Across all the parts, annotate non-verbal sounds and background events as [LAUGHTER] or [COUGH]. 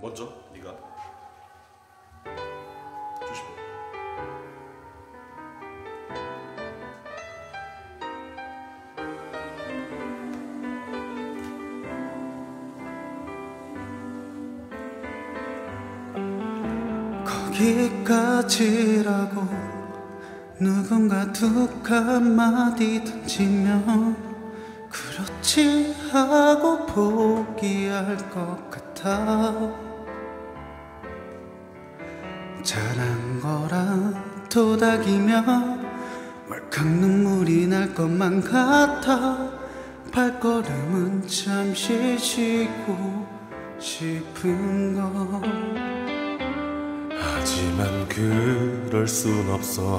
먼저 네가 조심해. 거기까지라고 누군가 툭 한마디 던지면 그렇지 하고 포기할 것 같아 잘한 거라 도닥이며 월칵 눈물이 날 것만 같아 발걸음은 잠시 쉬고 싶은 것 하지만 그럴 순 없어.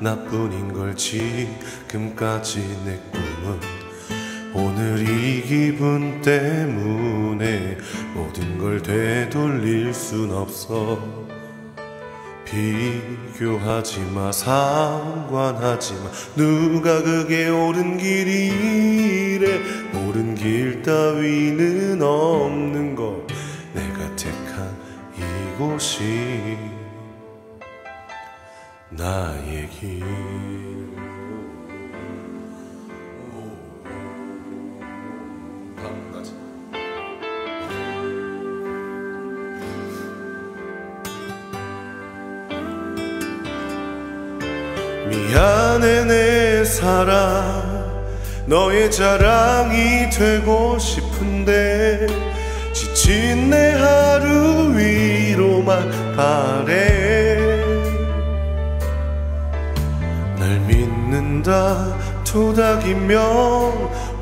하나뿐인 걸 지금까지 내 꿈은 오늘 이 기분 때문에 모든 걸 되돌릴 순 없어 비교하지 마 상관하지 마. 누가 그게 옳은 길이래? 옳은 길 따위는 없는 걸 내가 택한 이곳이 나의 길 미안해 내 사랑. 너의 자랑이 되고 싶은데 지친 내 하루 위로만 바래. 날 믿는다 토닥이면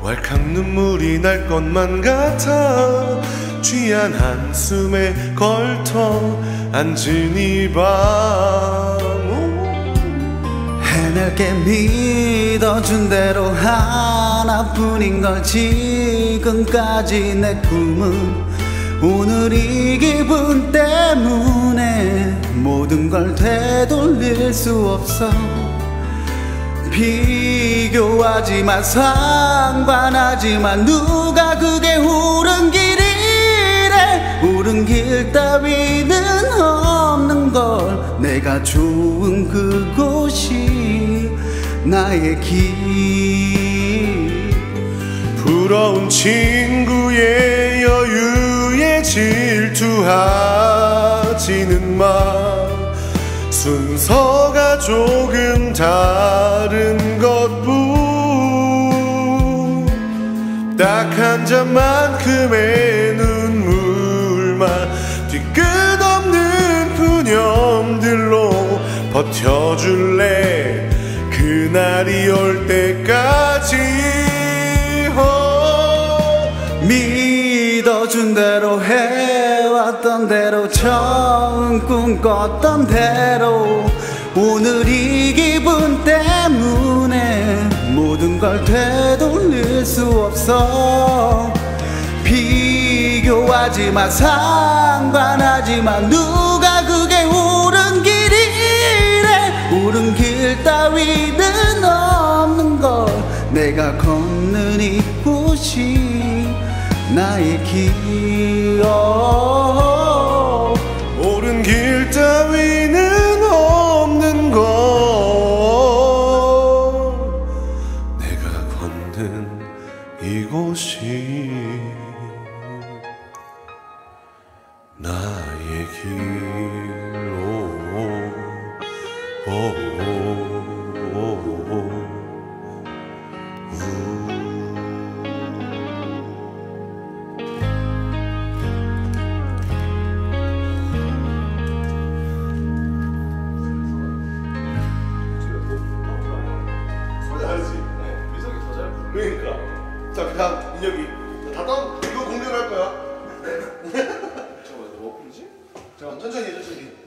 왈칵 눈물이 날 것만 같아. 취한 한숨에 걸터 앉은 이밤 해낼게 믿어준 대로 하나뿐인 걸 지금까지 내 꿈은 오늘 이 기분 때문에 모든 걸 되돌릴 수 없어. 비교하지 마 상관하지 마. 누가 그게 옳은 길이래? 옳은 길 따위는 걸 내가 좋은 그곳이 나의 길. 부러운 친구의 여유에 질투하지는 마. 순서가 조금 다른 것뿐. 딱 한 잔만큼의 눈 그날이 올 때까지 어. 믿어준 대로 해왔던 대로 처음 꿈꿨던 대로 오늘 이 기분 때문에 모든 걸 되돌릴 수 없어 비교하지 마 상관하지 마 누 이곳이 나의 길 어. 옳은 길 따위는 없는 걸 내가 걷는 이곳이 나의 길 그러니까. 자, 그다음 인혁이. 다 다운. 이거 공개를 할 거야. [LAUGHS] 잠깐만, 너 뭐? 자, 천천히 해, 천천히.